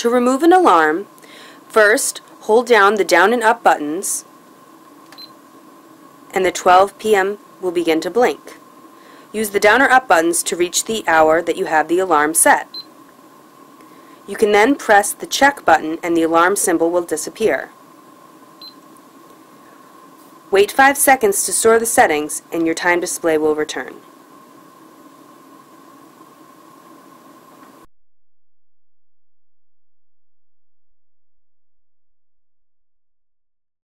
To remove an alarm, first hold down the down and up buttons and the 12 p.m. will begin to blink. Use the down or up buttons to reach the hour that you have the alarm set. You can then press the check button and the alarm symbol will disappear. Wait 5 seconds to store the settings and your time display will return.